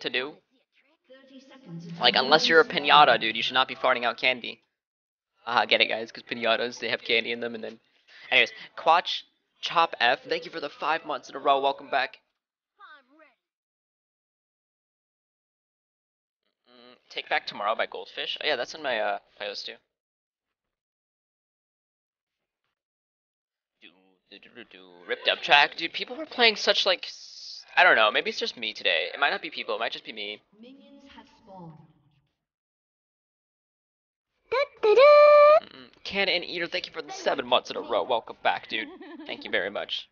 to do. Like, unless you're a pinata, dude, you should not be farting out candy. Ah, get it, guys, because pinatas, they have candy in them, and then... Anyways, Quatch Chop F, thank you for the five months in a row. Welcome back. Mm, Take Back Tomorrow by Goldfish. Oh, yeah, that's in my uh, playlist, too. Ripped Up track. Dude, people were playing such, like... s- I don't know, maybe it's just me today. It might not be people, it might just be me. Minions have spawned. Mm, Can and Eater, thank you for the seven months in a row. Welcome back, dude. Thank you very much.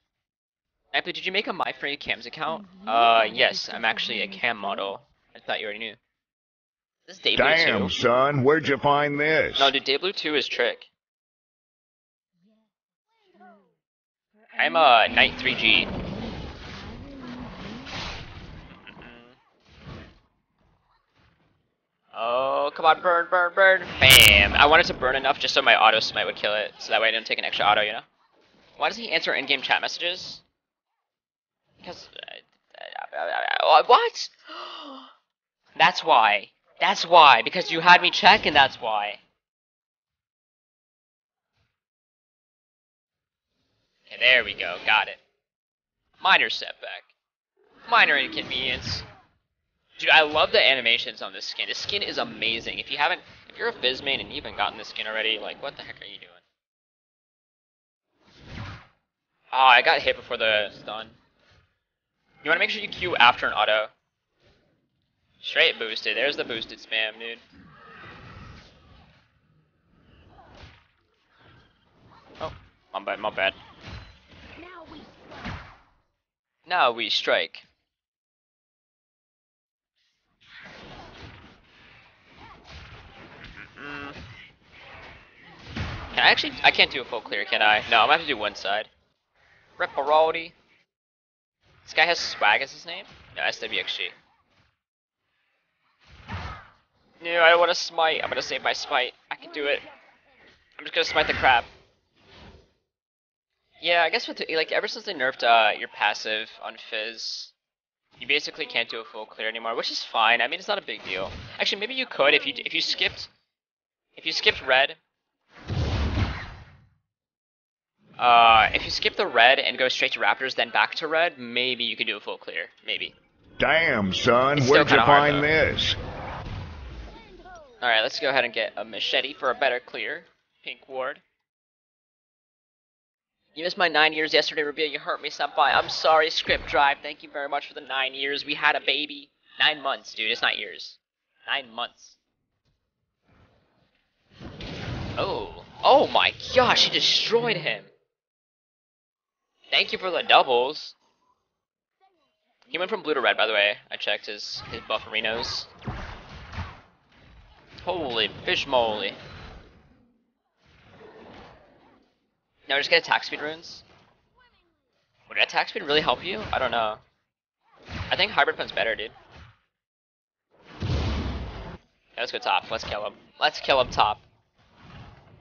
Apple, did you make a My Free Cams account? Uh, yes, I'm actually a cam model. I thought you already knew. This is Day Blue Damn, 2. son, where'd you find this? No, dude, Day Blue 2 is trick. I'm uh, Knight 3G. Mm-mm. Oh, come on, burn, burn, burn. Bam! I wanted to burn enough just so my auto smite would kill it, so that way I didn't take an extra auto, you know? Why doesn't he answer in-game chat messages? Because... Uh, what? That's why. That's why. Because you had me check and that's why. Okay, there we go. Got it. Minor setback. Minor inconvenience. Dude, I love the animations on this skin. This skin is amazing. If you haven't, if you're a Fizz main and you haven't gotten this skin already, like, what the heck are you doing? Oh, I got hit before the stun. You want to make sure you queue after an auto. Straight boosted. There's the boosted spam, dude. Oh, my bad, my bad. Now we strike. Mm. Can I actually? I can't do a full clear, can I? No, I'm gonna have to do one side. Reparati. This guy has swag as his name? No, SWXG. No, I don't want to smite. I'm gonna save my smite. I can do it. I'm just gonna smite the crab. Yeah, I guess with the, like ever since they nerfed uh, your passive on Fizz, you basically can't do a full clear anymore, which is fine. I mean, it's not a big deal. Actually, maybe you could if you if you skipped if you skipped red. Uh, if you skip the red and go straight to Raptors, then back to red, maybe you could do a full clear. Maybe. Damn, son, It's where'd you hard, find this? Alright, let's go ahead and get a machete for a better clear. Pink ward. You missed my nine years yesterday, Rubia. You hurt me, senpai. I'm sorry, script drive. Thank you very much for the nine years. We had a baby. Nine months, dude. It's not years. Nine months. Oh. Oh my gosh, he destroyed him. Thank you for the doubles. He went from blue to red, by the way. I checked his, his bufferinos. Holy fish moly. Now just get attack speed runes. Would attack speed really help you? I don't know. I think hybrid pen's better, dude. Yeah, let's go top. Let's kill him. Let's kill him top.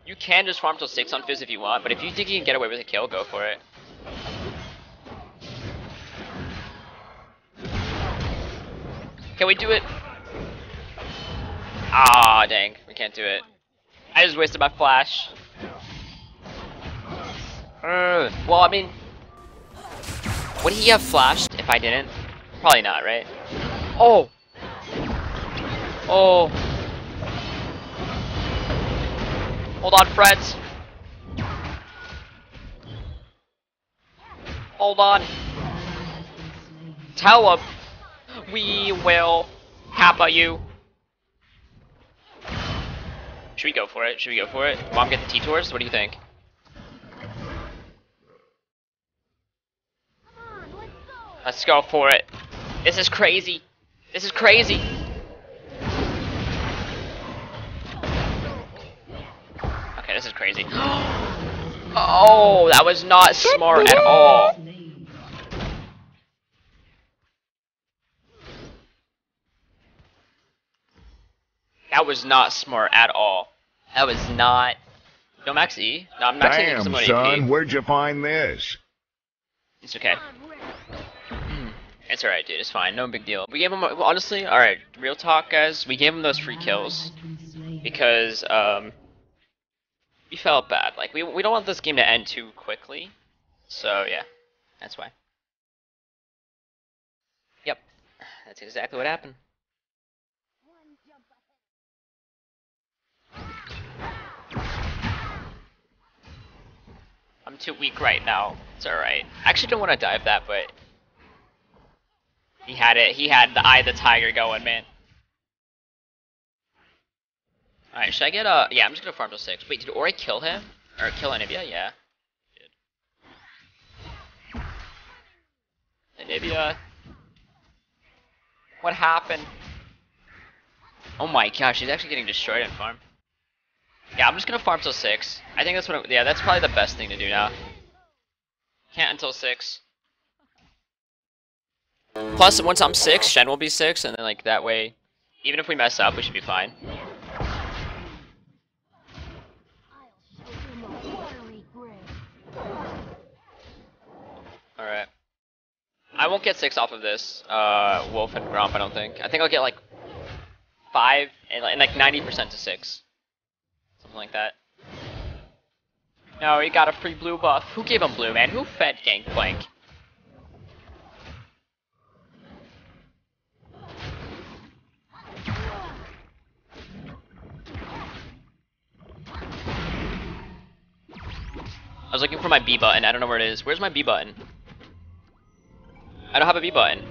You can just farm till 6 on Fizz if you want, but if you think you can get away with a kill, go for it. Can we do it? Ah, dang. We can't do it. I just wasted my flash. Uh, well, I mean... Would he have flashed if I didn't? Probably not, right? Oh! Oh! Hold on, friends! Hold on! Tell him! We will kappa you! Should we go for it? Should we go for it? Mom get the T-Tours? What do you think? Let's go for it. This is crazy. This is crazy. Okay, this is crazy. oh, that was not smart at all. That was not smart at all. That was not. No max E. No, I'm maxing Damn, someone son, AP. where'd you find this? It's okay. It's alright, dude. It's fine. No big deal. We gave him, well, honestly, alright, real talk, guys. We gave him those free kills because, um, we felt bad. Like, we, we don't want this game to end too quickly. So, yeah. That's why. Yep. That's exactly what happened. Too weak right now. It's alright. I actually don't want to dive that, but he had it. He had the eye of the tiger going, man. Alright, should I get a... Yeah, I'm just gonna farm till 6. Wait, did Ori kill him? Or kill Anivia? Yeah. Anivia. What happened? Oh my gosh, he's actually getting destroyed in farm. Yeah, I'm just gonna farm till 6. I think that's what... yeah, that's probably the best thing to do now. Can't until 6. Plus, once I'm 6, Shen will be 6, and then, like, that way, even if we mess up, we should be fine. Alright. I won't get 6 off of this, uh, Wolf and Gromp, I don't think. I think I'll get, like, 5 and, and like, 90% to 6. Something like that. No, he got a free blue buff. Who gave him blue, man? Who fed Gangplank? I was looking for my B button. I don't know where it is. Where's my B button? I don't have a B button.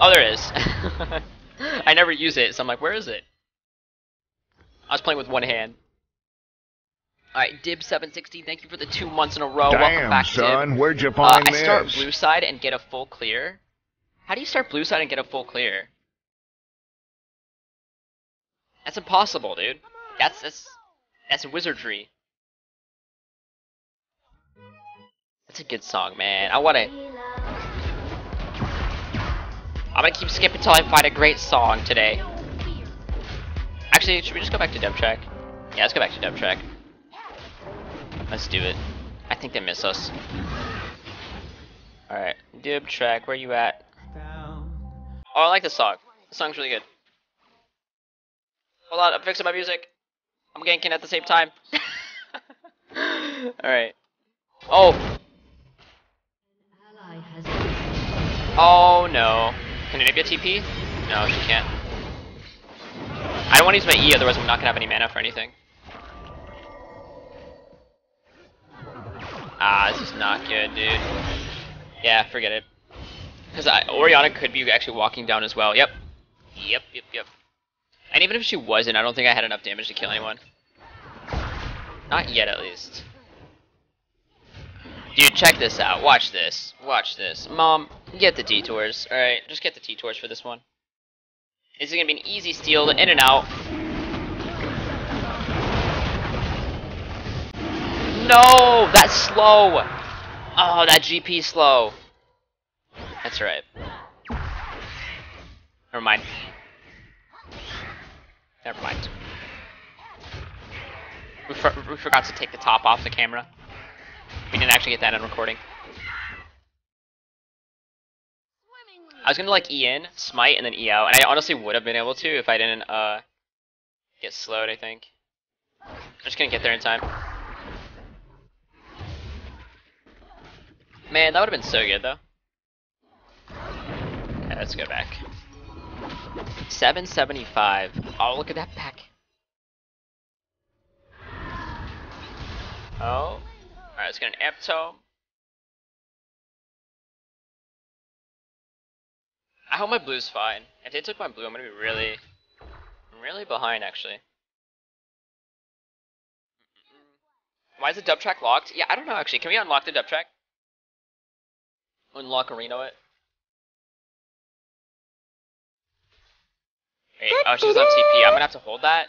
Oh, there it is. I never use it, so I'm like, where is it? I was playing with one hand. Alright, Dib760, thank you for the two months in a row. Welcome Damn, back, son, Dib. where'd you Uh, find I start blue side and get a full clear. How do you start blue side and get a full clear? That's impossible, dude. That's that's that's wizardry. That's a good song, man. I want to. I'm gonna keep skipping until I find a great song today. Actually, should we just go back to dub track? Yeah, let's go back to dub track. Let's do it. I think they miss us. Alright, dib track, where you at? Oh, I like this song. The song's really good. Hold on, I'm fixing my music. I'm ganking at the same time. Alright. Oh, oh no. Can get TP? No, she can't. I don't want to use my E, otherwise I'm not gonna have any mana for anything. Ah, this is not good, dude. Yeah, forget it. Because Orianna could be actually walking down as well. Yep. Yep, yep, yep. And even if she wasn't, I don't think I had enough damage to kill anyone. Not yet, at least. Dude, check this out. Watch this. Watch this. Mom, get the detours. Alright, just get the detours for this one. This is gonna be an easy steal, to in and out. No! That's slow! Oh, that GP slow. That's right. Never mind. Never mind. We, for we forgot to take the top off the camera. We didn't actually get that in recording. I was gonna like E in, smite, and then E out, and I honestly would have been able to if I didn't uh get slowed. I think. I'm just gonna get there in time. Man, that would have been so good though. Okay, let's go back. 775. Oh, look at that pack. Oh. Alright, let's get an Amp Tome. I hope my blue's fine. If they took my blue, I'm gonna be really, really behind actually. Why is the dub track locked? Yeah, I don't know actually. Can we unlock the dub track? Unlock Areno it? Wait, oh, she's on TP. I'm gonna have to hold that.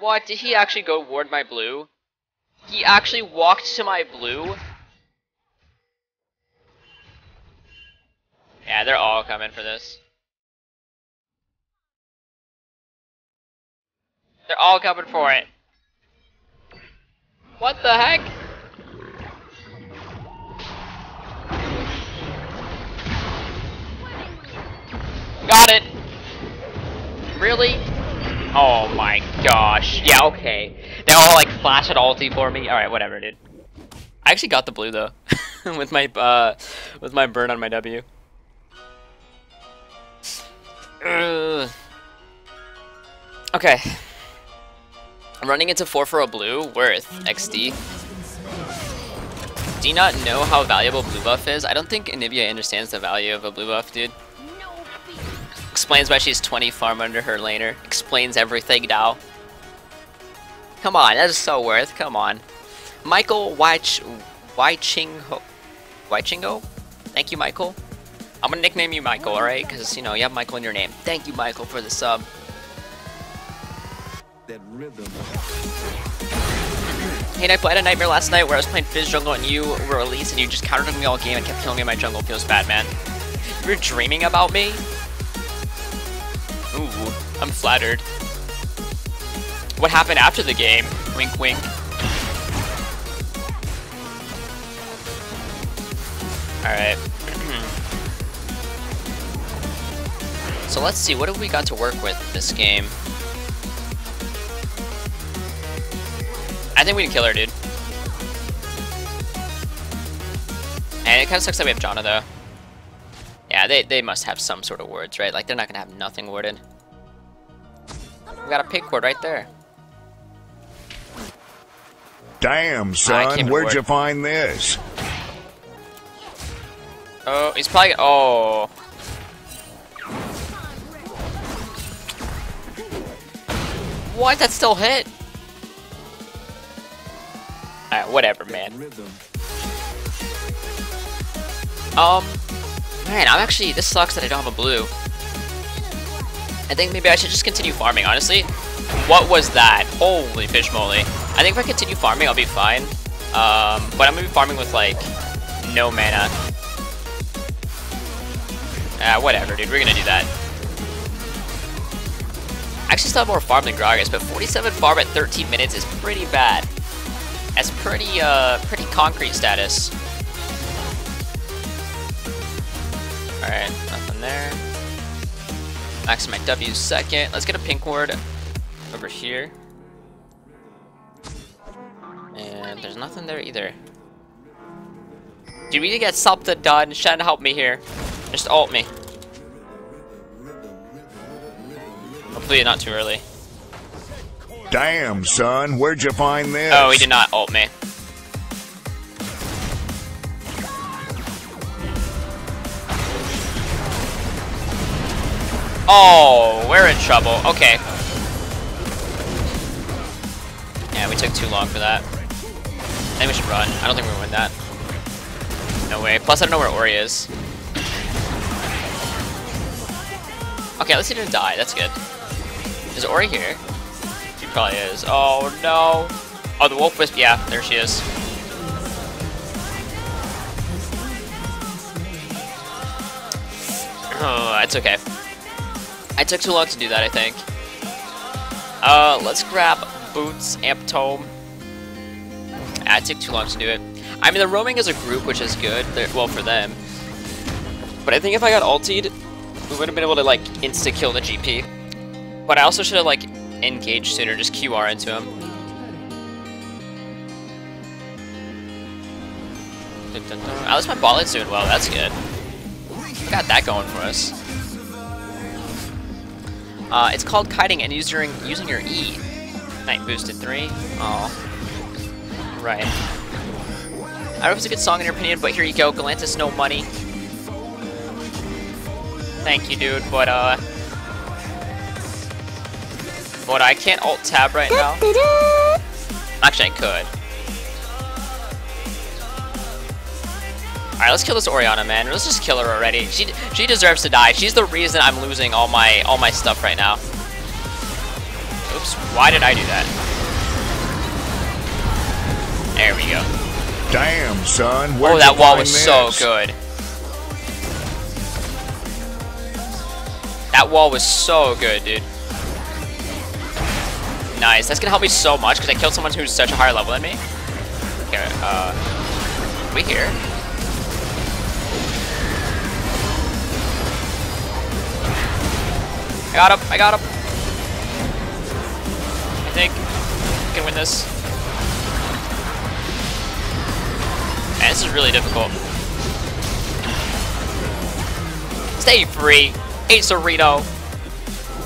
What? Did he actually go ward my blue? He actually walked to my blue? Yeah, they're all coming for this. They're all coming for it. What the heck? Got it! Really? Oh my gosh. Yeah, okay. They all like flash at ulti for me. Alright, whatever, dude. I actually got the blue though. with my uh with my burn on my W. Ugh. Okay. I'm running into 4 for a blue, worth XD. Do you not know how valuable blue buff is? I don't think Anivia understands the value of a blue buff, dude. Explains why she's 20 farm under her laner. Explains everything now. Come on, that is so worth. Come on. Michael Waich Waichingo. Waichingo? Thank you, Michael. I'm gonna nickname you Michael, alright? Because, you know, you have Michael in your name. Thank you, Michael, for the sub. That rhythm. Hey, I played a nightmare last night where I was playing Fizz jungle and you were released and you just countered me all game and kept killing me in my jungle. Feels bad, man. You're dreaming about me? Ooh, I'm flattered. What happened after the game? Wink, wink. Alright. So let's see, what have we got to work with this game? I think we can kill her, dude. And it kind of sucks that we have Janna, though. Yeah, they, they must have some sort of words, right? Like, they're not going to have nothing worded. We got a pink ward right there. Damn, son, where'd you find this? Oh, he's probably... Oh. What? That still hit? Alright, whatever, man. Rhythm. Um, man, I'm actually, this sucks that I don't have a blue. I think maybe I should just continue farming, honestly. What was that? Holy fish moly. I think if I continue farming, I'll be fine. Um, but I'm gonna be farming with, like, no mana. Ah, whatever, dude, we're gonna do that. I actually still have more farm than Gragas, but 47 farm at 13 minutes is pretty bad. That's pretty, uh, pretty concrete status. Alright, nothing there. Max my W second. Let's get a pink ward over here. And there's nothing there either. Dude, we need to get something done. Shen, help me here. Just ult me. Hopefully not too early. Damn, son, where'd you find this? Oh, he did not ult me. Oh, we're in trouble. Okay. Yeah, we took too long for that. I think we should run. I don't think we're gonna win that. No way. Plus, I don't know where Ori is. Okay, at least he didn't die. That's good. Is Ori here? She probably is. Oh no. Oh, the wolf wisp. Yeah, there she is. Oh, it's okay. I took too long to do that, I think. Uh, let's grab Boots, Amp Tome. It took too long to do it. I mean, they're roaming as a group, which is good. They're, well, for them. But I think if I got ultied, we would have been able to, like, insta-kill the GP. But I also should have, like, engaged sooner, just QR into him. Dun, dun, dun. At least my ball is doing well, that's good. Got that going for us. Uh, it's called kiting and using using your E. Night boosted three. Oh, right. I don't know if it's a good song in your opinion, but here you go. Galantis, no money. Thank you, dude. But uh, but I can't alt tab right now. Actually, I could. Alright, let's kill this Orianna, man. Let's just kill her already. She she deserves to die. She's the reason I'm losing all my all my stuff right now. Oops, why did I do that? There we go. Damn, son, where'd Oh, that wall was so good. That wall was so good, dude. Nice. That's gonna help me so much because I killed someone who's such a higher level than me. Okay, uh, we here? I got him. I got him. I think we can win this. Man, this is really difficult. Stay free. Ace Reno.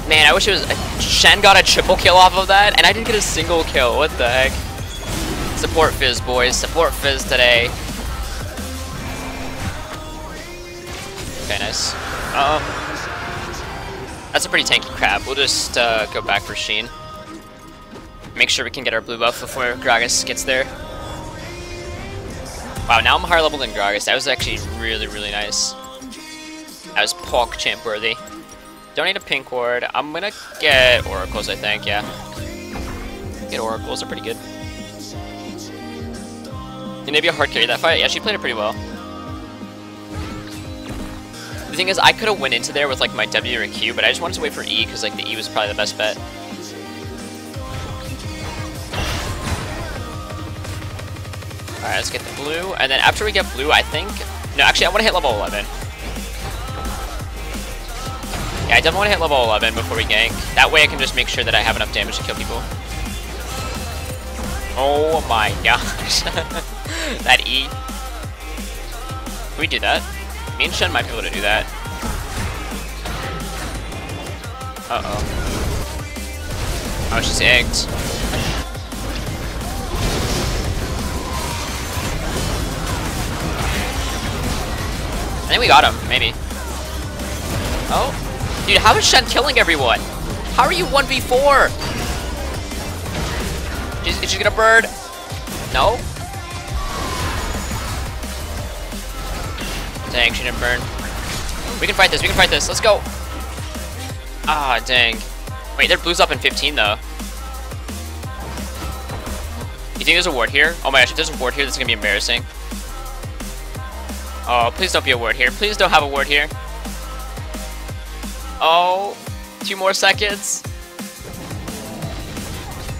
Man, I wish it was... Shen got a triple kill off of that, and I didn't get a single kill. What the heck? Support Fizz, boys. Support Fizz today. Okay, nice. Um, that's a pretty tanky crab. We'll just uh, go back for Sheen. Make sure we can get our blue buff before Gragas gets there. Wow, now I'm higher level than Gragas. That was actually really, really nice. That was PogChamp worthy. Don't need a pink ward. I'm gonna get oracles, I think, yeah. Get oracles are pretty good. And maybe a hard carry that fight. Yeah, she played it pretty well. The thing is, I could have went into there with like my W or Q, but I just wanted to wait for E because like the E was probably the best bet. Alright, let's get the blue, and then after we get blue, I think... No, actually, I want to hit level 11. Yeah, I definitely want to hit level 11 before we gank. That way I can just make sure that I have enough damage to kill people. Oh my gosh. that E. Can we do that? Me and Shen might be able to do that. Uh-oh. Oh, she's egged. I think we got him, maybe. Oh. Dude, how is Shen killing everyone? How are you 1v4? Is, is she gonna bird? No? Dang, she didn't burn. We can fight this, we can fight this, let's go! Ah, dang. Wait, their blue's up in 15 though. You think there's a ward here? Oh my gosh, if there's a ward here, this is gonna be embarrassing. Oh, please don't be a ward here. Please don't have a ward here. Oh, two more seconds.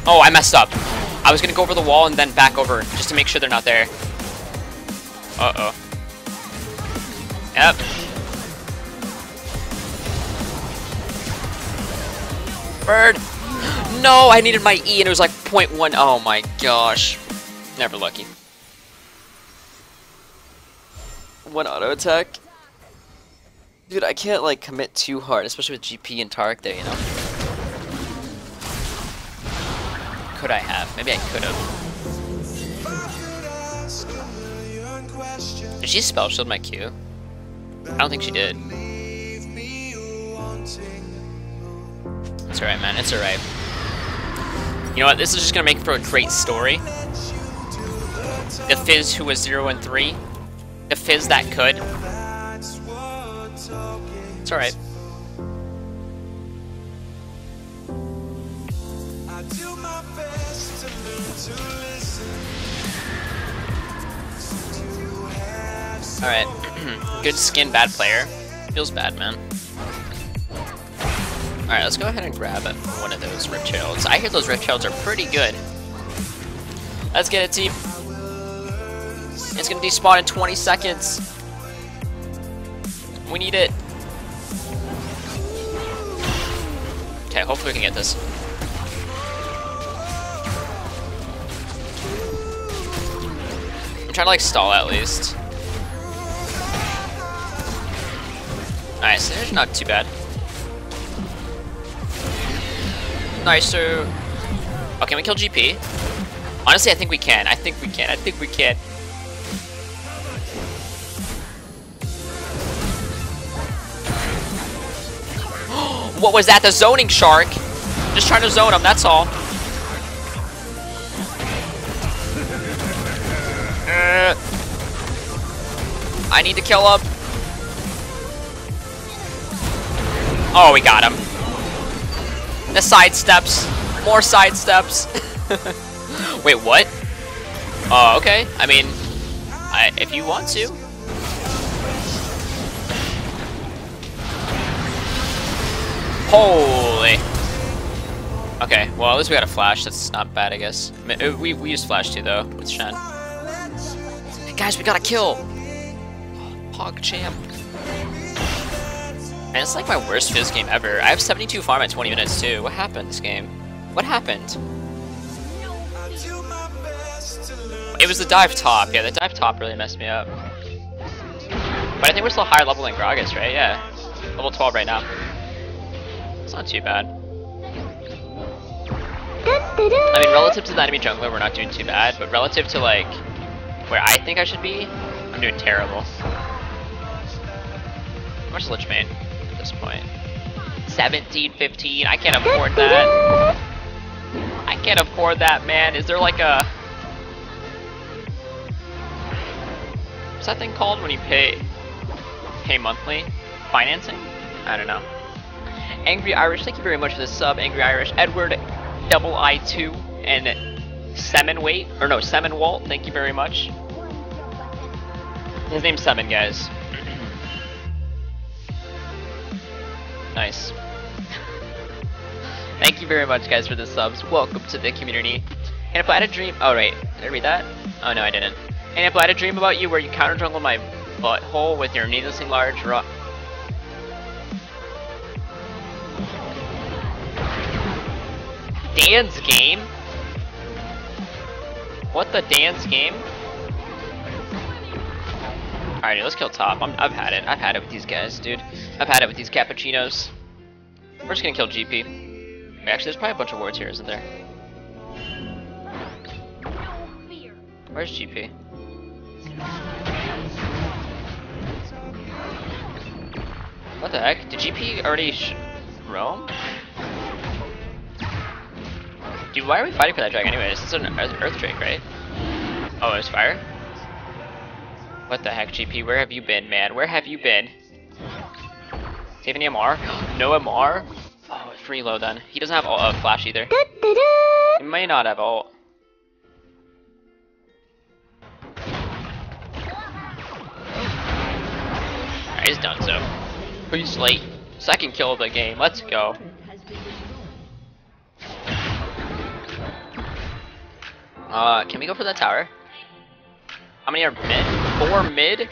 Oh, I messed up. I was gonna go over the wall and then back over, just to make sure they're not there. Uh-oh. Yep. Bird! No, I needed my E and it was like 0.1. Oh my gosh. Never lucky. One auto attack. Dude, I can't like commit too hard, especially with GP and Taric there, you know. Could I have? Maybe I could have. Did she spell shield my Q? I don't think she did. It's alright, man. It's alright. You know what? This is just gonna make for a great story. The Fizz who was 0 and 3. The Fizz that could. It's alright. Alright. Good skin, bad player. Feels bad, man. Alright, let's go ahead and grab one of those Rift Heralds. I hear those Rift Heralds are pretty good. Let's get it, team. It's gonna despawn in 20 seconds. We need it. Okay, hopefully we can get this. I'm trying to like stall at least. Nice, it's not too bad. Nice, so... Oh, can we kill GP? Honestly, I think we can. I think we can. I think we can. What was that? The zoning shark? Just trying to zone him, that's all. I need to kill him. Oh, we got him. The side steps. More side steps. Wait, what? Oh, uh, okay. I mean, I, if you want to. Holy. Okay, well, at least we got a flash. That's not bad, I guess. Uh, we, we used flash too, though, with Shen. Hey, guys, we got a kill. PogChamp. And it's like my worst Fizz game ever. I have 72 farm at 20 minutes too. What happened this game? What happened? It was the dive top. Yeah, the dive top really messed me up. But I think we're still higher level than Gragas, right? Yeah. Level 12 right now. It's not too bad. I mean, relative to the enemy jungler, we're not doing too bad, but relative to, like, where I think I should be, I'm doing terrible. How much Lich Bane at this point? 17, 15, I can't afford that. I can't afford that, man. Is there like a... What's that thing called when you pay pay monthly? Financing? I don't know. Angry Irish, thank you very much for the sub, Angry Irish. Edward double I2 and Semin Wait, or no, Semin Walt, thank you very much. His name's Semin, guys. nice. thank you very much, guys, for the subs. Welcome to the community. And if I had a dream, oh right, did I read that? Oh no, I didn't. And if I had a dream about you where you counter jungle my butthole with your needlessly large rock. Dance game? What the dance game? Alright, let's kill top. i have had it. I've had it with these guys, dude. I've had it with these cappuccinos. We're just gonna kill GP. Actually, there's probably a bunch of wards here, isn't there? Where's GP? What the heck? Did GP already roam? Dude, why are we fighting for that drag anyways? It's an Earth Drake, right? Oh, it's fire? What the heck, GP? Where have you been, man? Where have you been? Do you have any MR? no MR? Oh, free low then. He doesn't have a uh, flash either. He may not have ult. Alright, he's done so. He's late. Second kill of the game. Let's go. Uh, can we go for that tower? How many are mid? Four mid?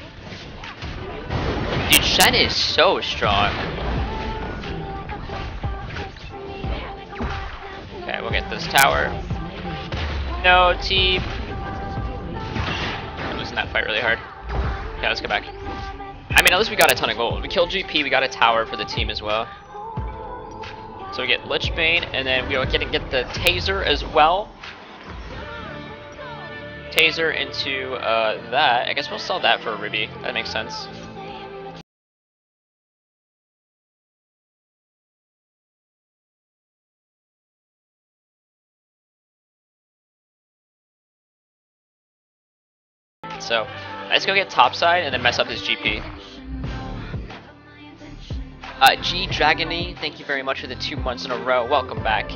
Dude, Shen is so strong. Okay, we'll get this tower. No, team. I'm losing that fight really hard. Okay, let's go back. I mean, at least we got a ton of gold. We killed GP, we got a tower for the team as well. So we get Lich Bane, and then we are getting get the Taser as well taser into uh, that. I guess we'll sell that for a ruby. That makes sense. So, let's go get topside and then mess up his GP. Uh, G Dragony, thank you very much for the two months in a row. Welcome back.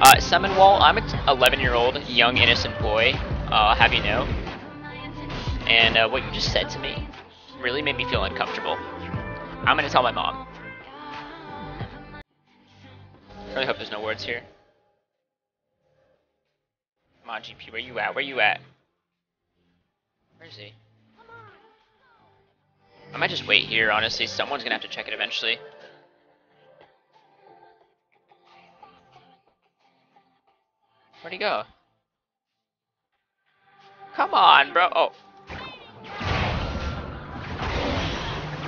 Uh, Wall, I'm an 11 year old young innocent boy uh, have you know. And uh, what you just said to me really made me feel uncomfortable. I'm gonna tell my mom. I really hope there's no words here. Come on, GP, where you at? Where you at? Where is he? I might just wait here, honestly. Someone's gonna have to check it eventually. Where'd he go? Come on, bro. Oh.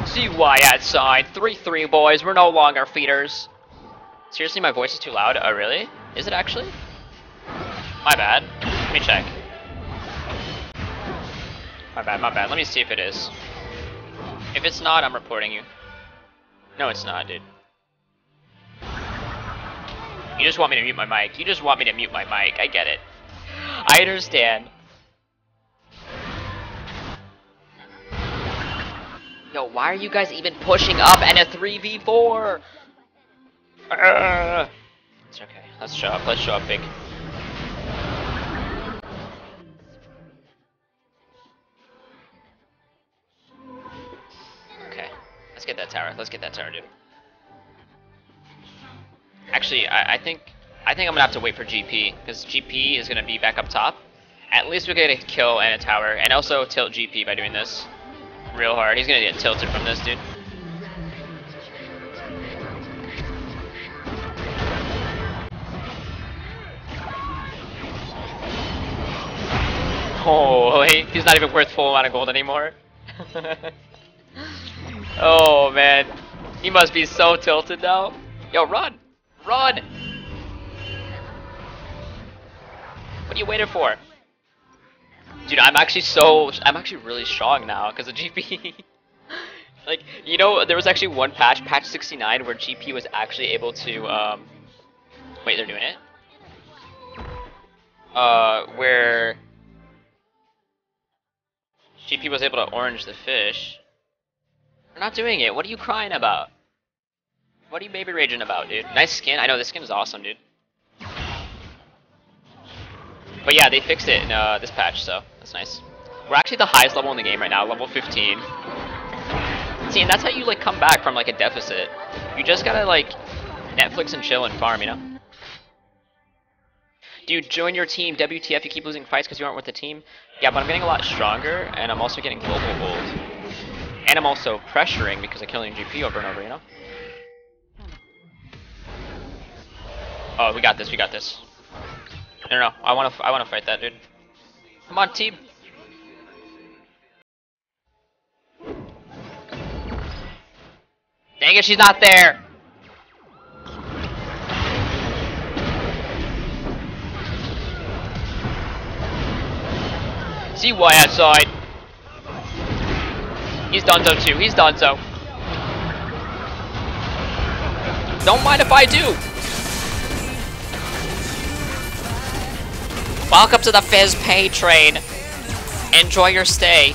CY at side. 3-3, boys. We're no longer feeders. Seriously, my voice is too loud? Oh, really? Is it actually? My bad. Let me check. My bad, my bad. Let me see if it is. If it's not, I'm reporting you. No, it's not, dude. You just want me to mute my mic. You just want me to mute my mic. I get it. I understand. Yo, why are you guys even pushing up and a 3v4? Uh, it's okay. Let's show up. Let's show up big. Okay. Let's get that tower. Let's get that tower, dude. Actually, I, I think I think I'm gonna have to wait for GP because GP is gonna be back up top. At least we get a kill and a tower, and also tilt GP by doing this real hard. He's gonna get tilted from this, dude. Oh, Holy, he's not even worth full amount of gold anymore. oh man, he must be so tilted now. Yo, run! Run! What are you waiting for? Dude, I'm actually so, I'm actually really strong now because of GP. like, you know, there was actually one patch, patch 69, where GP was actually able to, um, wait, they're doing it? Uh, where GP was able to orange the fish. They're not doing it. What are you crying about? What are you baby raging about, dude? Nice skin. I know this skin is awesome, dude. But yeah, they fixed it in uh, this patch, so that's nice. We're actually the highest level in the game right now, level 15. See, and that's how you like come back from like a deficit. You just gotta like Netflix and chill and farm, you know? Dude, join your team. WTF, you keep losing fights because you aren't with the team. Yeah, but I'm getting a lot stronger, and I'm also getting global gold. And I'm also pressuring because I'm killing GP over and over, you know? Oh, we got this, we got this. No, no, no. I want to, I want to fight that dude. Come on, team. Dang it, she's not there. See why outside. He's done so too. He's done so. Don't mind if I do. Welcome to the Fizz Pay train. Enjoy your stay.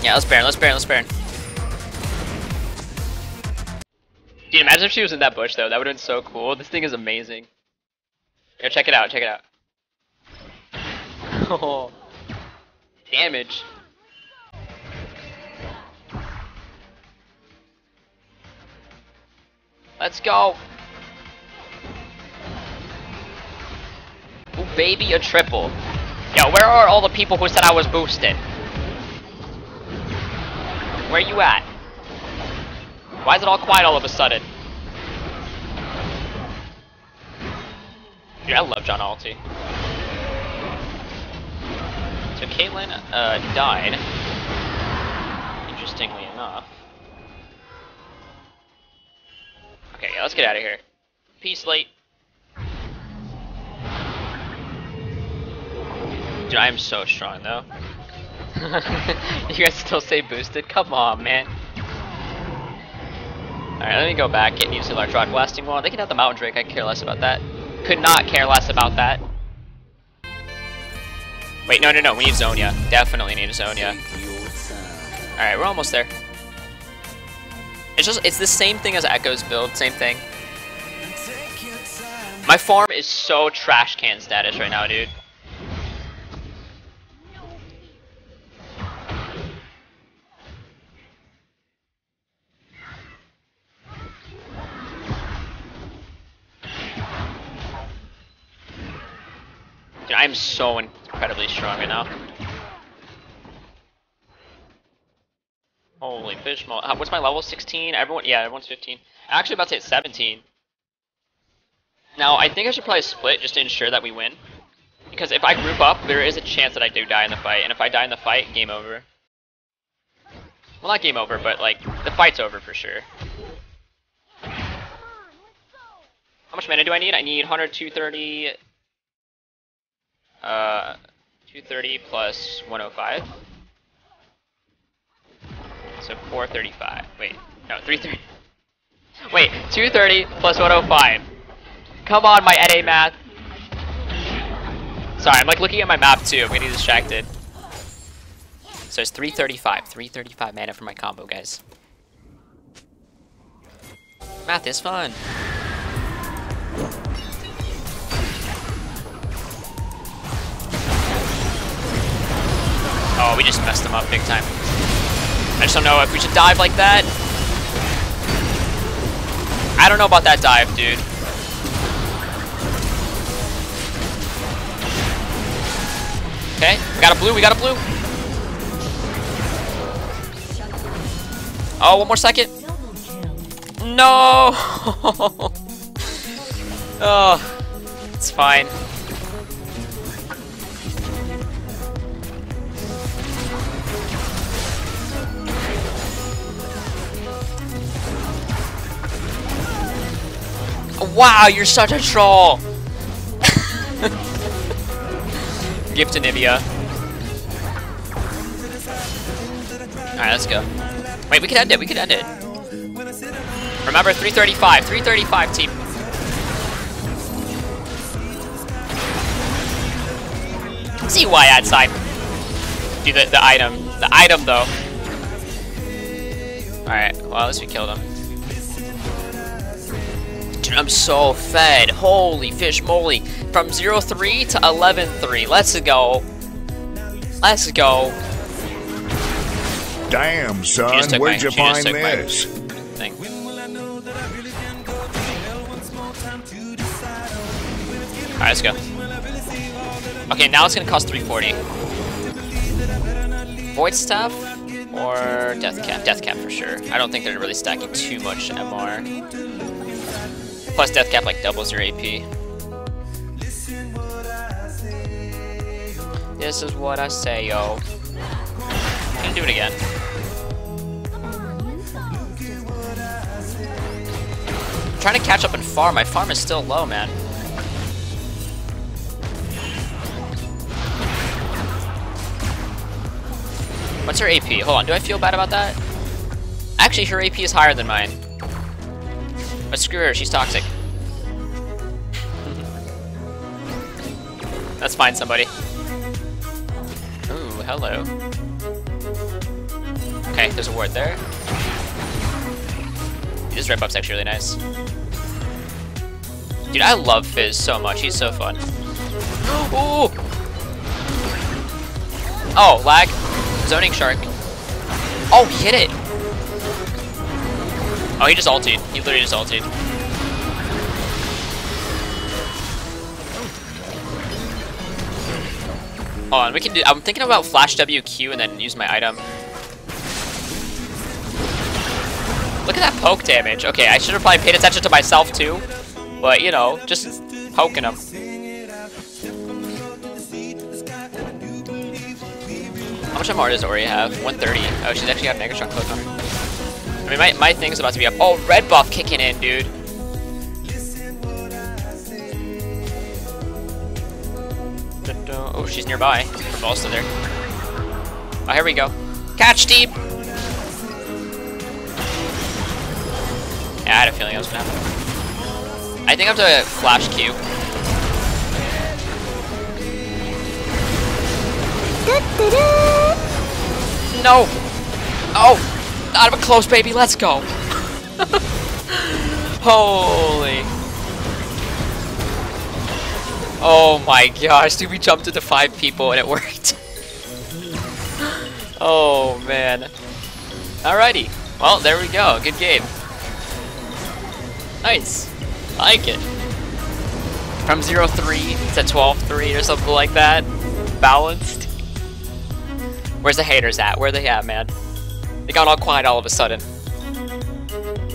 Yeah, let's Baron, let's Baron, let's Baron. Dude, imagine if she was in that bush though. That would have been so cool. This thing is amazing. Yo, check it out, check it out. Oh, damage. Let's go. Ooh, baby, a triple. Yo, where are all the people who said I was boosted? Where you at? Why is it all quiet all of a sudden? Dude, I love John Alti. So Caitlyn uh, died, interestingly enough. Okay, yeah, let's get out of here. Peace, late. Dude, I am so strong, though. you guys still say boosted? Come on, man. Alright, let me go back, get used to large rock blasting wall. They can have the mountain drake, I care less about that. Could not care less about that. Wait, no, no, no, we need Zhonya. Definitely need Zhonya. Alright, we're almost there. It's just, it's the same thing as Echo's build, same thing. My farm is so trash can status right now, dude. Dude, I'm so incredibly strong right now. Holy fish mo- uh, What's my level? 16? Everyone- yeah, everyone's 15. I'm actually about to hit 17. Now, I think I should probably split just to ensure that we win. Because if I group up, there is a chance that I do die in the fight. And if I die in the fight, game over. Well, not game over, but like, the fight's over for sure. How much mana do I need? I need 100, 230, uh, 230 plus 105. So 435. Wait, no, 330. Wait, 230 plus 105. Come on, my NA math. Sorry, I'm like looking at my map too. I'm getting distracted. So it's 335. 335 mana for my combo, guys. Math is fun. Just messed them up big time. I just don't know if we should dive like that. I don't know about that dive, dude. Okay, we got a blue, we got a blue. Oh, one more second. No! oh, it's fine. Wow, you're such a troll! Gift to Nivea. Alright, let's go. Wait, we can end it, we can end it. Remember, 335, 335 team. See why i outside. Do the, the item. The item, though. Alright, well, at least we killed him. Dude, I'm so fed. Holy fish moly. From 0-3 to 11-3. Let's go. Let's go. Damn, son, where'd you find this? Thing. Alright, let's go. Okay, now it's gonna cost 340. Void Staff or Death Cap? Death Cap for sure. I don't think they're really stacking too much MR. Plus Death Cap like doubles your AP. This is what I say, yo. Gonna do it again. I'm trying to catch up and farm. My farm is still low, man. What's her AP? Hold on, do I feel bad about that? Actually, her AP is higher than mine. But screw her, she's toxic. Let's find somebody. Ooh, hello. Okay, there's a ward there. This red buff's actually really nice. Dude, I love Fizz so much. He's so fun. Ooh! Oh, lag. Zoning Shark. Oh, hit it! Oh, he just ulted. He literally just ulted. On, we can do- I'm thinking about flash WQ and then use my item. Look at that poke damage. Okay, I should have probably paid attention to myself too. But, you know, just poking him. How much MR does Ori have? 130. Oh, she's actually got Negatron Cloak on her. I mean, my, my thing's about to be up. Oh, red buff kicking in, dude. Oh, she's nearby. Ball's still there. Oh, here we go. Catch deep! Yeah, I had a feeling I was gonna happen. I think I have to flash Q. No! Oh! Out of a close, baby, let's go! Holy. Oh my gosh, dude, we jumped into five people and it worked. oh man. Alrighty. Well, there we go. Good game. Nice. Like it. From 0-3 to 12-3 or something like that. Balanced. Where's the haters at? Where they at, man? They got all quiet all of a sudden.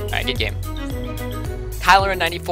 Alright, good game. Kyler in 94.